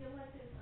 You.